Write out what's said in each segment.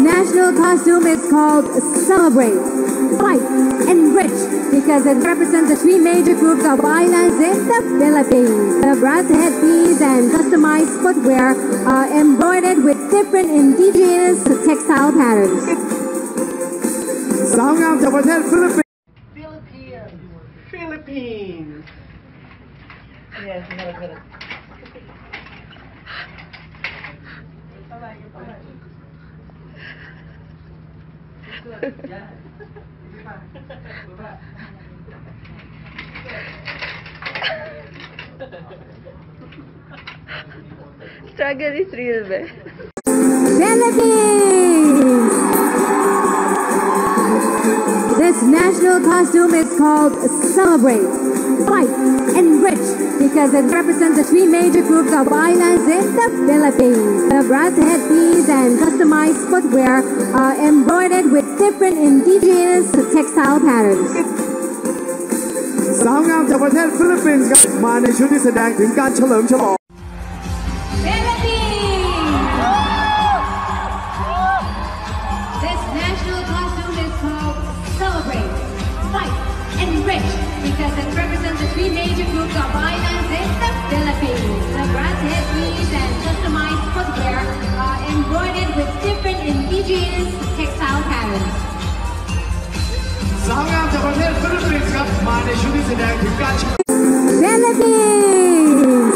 national costume is called Celebrate, Fight, and Rich because it represents the three major groups of islands in the Philippines. The brass headpiece and customized footwear are embroidered with different indigenous textile patterns. Song of the Hotel Philippines. Philippines. Philippines. Yes, you gotta, gotta. Bye. Struggle is real, ba? Philippines! This national costume is called Celebrate, Fight, Enrich because it represents the three major groups of islands in the Philippines. The brass headpiece and customized footwear are embroidered with different indigenous textile patterns. สาวงามจากประเทศฟิลิปปินส์ครับมาในชุดที่แสดงถึงการเฉลิมฉลอง because it represents the three major groups of islands in the Philippines. The brass headpiece and customized footwear are embroidered with different indigenous textile patterns. สาวงามจากประเทศฟิลิปปินส์ครับมาในชุดที่แสดงถึงการเฉลิม Philippines!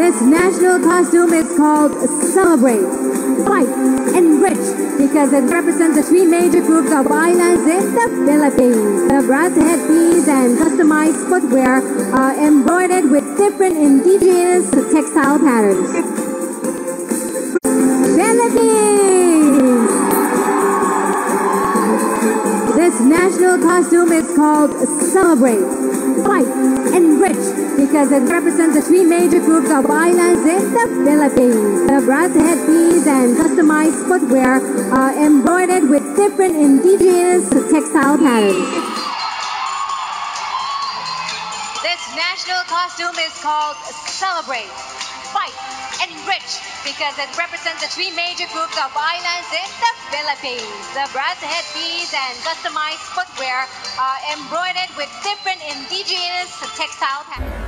This national costume is called Celebrate, Fight, rich because it represents the three major groups of islands in the Philippines. The brass headpiece and customized footwear are embroidered with different indigenous textile patterns. Philippines! This national costume is called Celebrate, Fight, rich because it represents the three major groups of islands in the Philippines. The brass headpiece and customized footwear are embroidered with different indigenous textile patterns. This national costume is called Celebrate, Fight, Enrich because it represents the three major groups of islands in the Philippines. The brass headpiece and customized footwear are embroidered with different indigenous textile patterns.